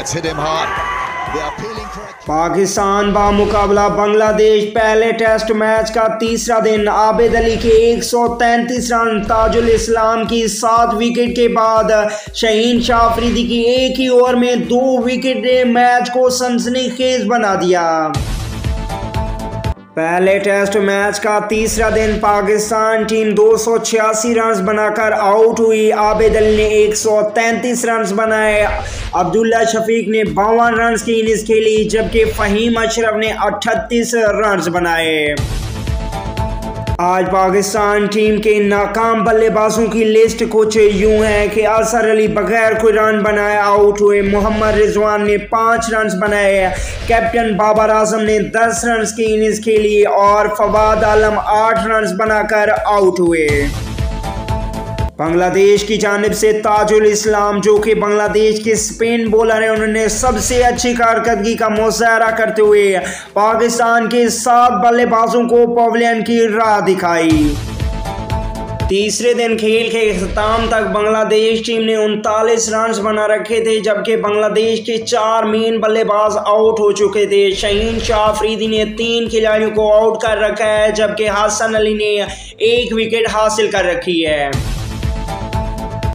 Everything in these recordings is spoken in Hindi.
that's hit him hard. Pakistan बामुकाबला Bangladesh पहले टेस्ट मैच का तीसरा दिन आबेद अली के 133 रन ताजुल इस्लाम की सात विकेट के बाद शहीन शाह अफरीदी की एक ही ओवर में दो विकेट ने मैच को सनसनीखेज बना दिया पहले टेस्ट मैच का तीसरा दिन पाकिस्तान टीम दो सौ छियासी रन बनाकर आउट हुई। आबिद अली ने 133 रन बनाए। अब्दुल्ला शफीक ने बावन रन की इनिंग्स खेली, जबकि फ़हीम अशरफ ने 38 रन बनाए। आज पाकिस्तान टीम के नाकाम बल्लेबाजों की लिस्ट कुछ यूँ है कि असर अली बगैर कोई रन बनाए आउट हुए। मोहम्मद रिजवान ने पाँच रन बनाए कैप्टन बाबर आज़म ने दस रन की इनिंग्स खेली और फवाद आलम आठ रन बनाकर आउट हुए। बांग्लादेश की जानब से ताजुल इस्लाम, जो कि बांग्लादेश के स्पेन बॉलर हैं, उन्होंने सबसे अच्छी कारकर्दगी का मुजाहरा करते हुए पाकिस्तान के सात बल्लेबाजों को पवलियन की राह दिखाई। तीसरे दिन खेल के अख्ताम तक बांग्लादेश टीम ने उनतालीस रन बना रखे थे, जबकि बांग्लादेश के चार मेन बल्लेबाज आउट हो चुके थे। शहीन शाह अफरीदी ने तीन खिलाड़ियों को आउट कर रखा है, जबकि हसन अली ने एक विकेट हासिल कर रखी है।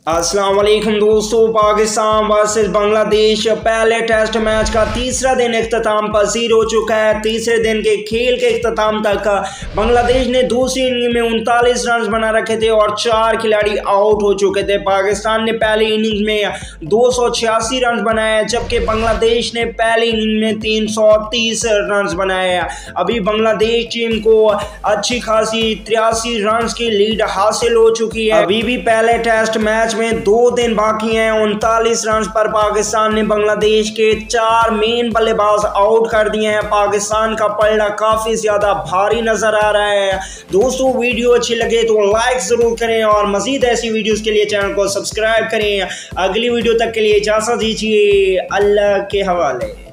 वालेकुम दोस्तों, पाकिस्तान वर्सेस बांग्लादेश पहले टेस्ट मैच का तीसरा दिन अख्ताम पसीर हो चुका है। तीसरे दिन के खेल के अख्ताम तक बांग्लादेश ने दूसरी इनिंग में उनतालीस रन बना रखे थे और चार खिलाड़ी आउट हो चुके थे। पाकिस्तान ने पहली इनिंग में दो सौ छियासी रन बनाए, जबकि बांग्लादेश ने पहली इनिंग में तीन सौ तीस रन बनाए। अभी बांग्लादेश टीम को अच्छी खासी तिरासी रन की लीड हासिल हो चुकी है। अभी भी पहले टेस्ट मैच में दो दिन बाकी हैं। उनतालीस रन पर पाकिस्तान ने बांग्लादेश के चार मेन बल्लेबाज आउट कर दिए हैं। पाकिस्तान का पलड़ा काफ़ी ज़्यादा भारी नज़र आ रहा है। दोस्तों, वीडियो अच्छी लगे तो लाइक ज़रूर करें और मज़ीद ऐसी वीडियोस के लिए चैनल को सब्सक्राइब करें। अगली वीडियो तक के लिए इजाज़त दीजिए। अल्लाह के हवाले।